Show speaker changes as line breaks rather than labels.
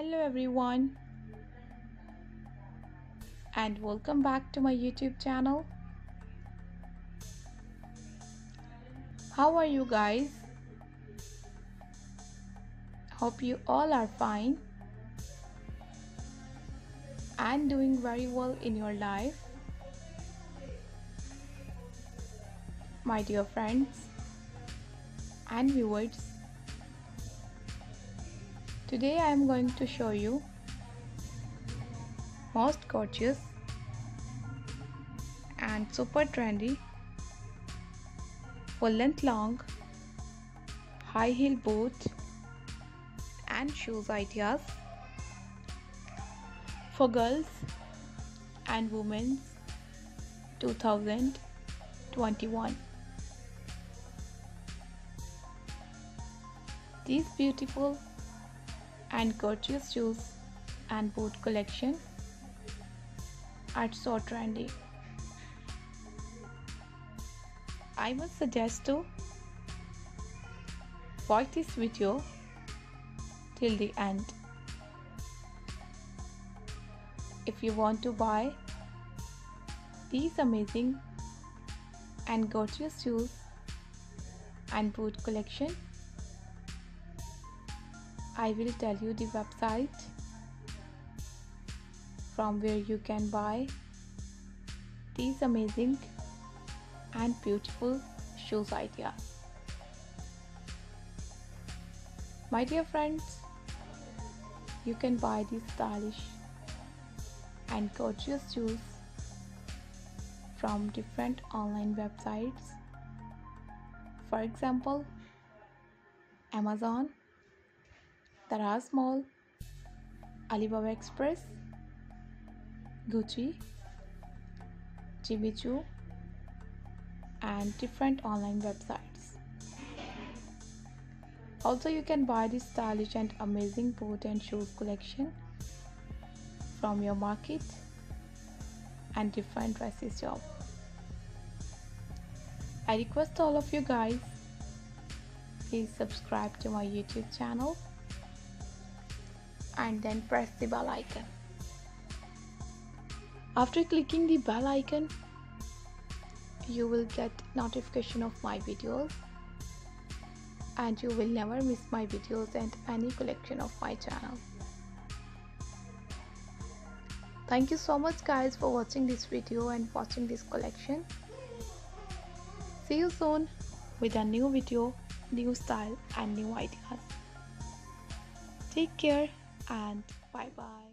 Hello everyone and welcome back to my YouTube channel. How are you guys? Hope you all are fine and doing very well in your life. My dear friends and viewers, Today I am going to show you most gorgeous and super trendy full length long high heel boot and shoes ideas for girls and women 2021 these beautiful and gorgeous shoes and boot collection are so trendy. I must suggest to watch this video till the end. If you want to buy these amazing and gorgeous shoes and boot collection I will tell you the website from where you can buy these amazing and beautiful shoes ideas. My dear friends, you can buy these stylish and gorgeous shoes from different online websites. For example, Amazon, Daraz Mall, Alibaba Express, Gucci, Jimmy Choo, and different online websites. Also, you can buy this stylish and amazing boot and shoes collection from your market and different dresses shop. I request all of you guys please subscribe to my YouTube channel and then press the bell icon. After clicking the bell icon, you will get notification of my videos and you will never miss my videos and any collection of my channel. Thank you so much guys for watching this video and watching this collection. See you soon with a new video, new style and new ideas. Take care and bye bye